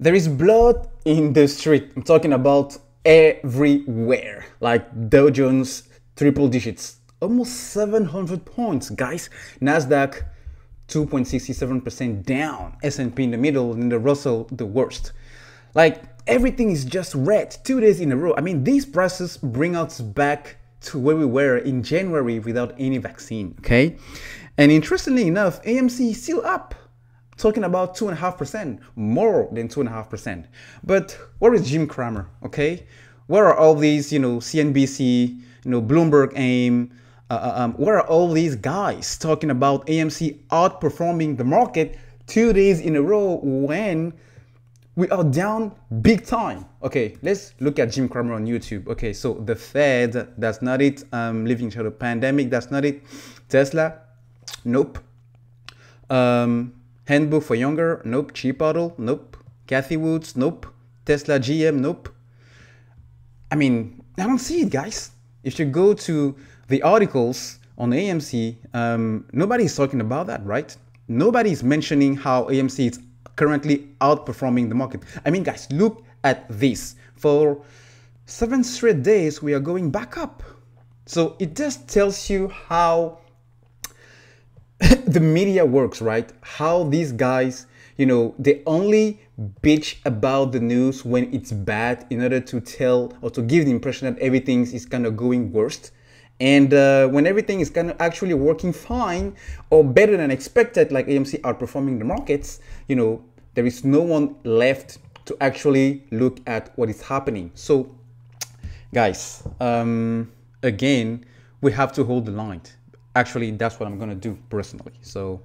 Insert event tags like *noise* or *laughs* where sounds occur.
There is blood in the street. I'm talking about everywhere. Like Dow Jones, triple digits, almost 700 points, guys. Nasdaq, 2.67% down. S&P in the middle, and the Russell the worst. Like everything is just red two days in a row. I mean, these prices bring us back to where we were in January without any vaccine. Okay, and interestingly enough, AMC is still up talking about 2.5%, more than 2.5%. But where is Jim Cramer, okay? Where are all these, you know, CNBC, you know, Bloomberg AIM, uh, uh, um, where are all these guys talking about AMC outperforming the market two days in a row when we are down big time. Okay, let's look at Jim Cramer on YouTube. Okay, so the Fed, that's not it. Um, living the pandemic, that's not it. Tesla, nope. Um, Handbook for Younger, nope. Chipotle, nope. Cathie Woods, nope. Tesla GM, nope. I mean, I don't see it, guys. If you go to the articles on AMC, um, nobody's talking about that, right? Nobody's mentioning how AMC is currently outperforming the market. I mean, guys, look at this. For seven straight days, we are going back up. So it just tells you how *laughs* the media works, right? How these guys, you know, they only bitch about the news when it's bad in order to tell or to give the impression that everything is kind of going worst. And uh, when everything is kind of actually working fine or better than expected, like AMC outperforming the markets, you know, there is no one left to actually look at what is happening. So, guys, um, again, we have to hold the line actually that's what i'm gonna do personally. So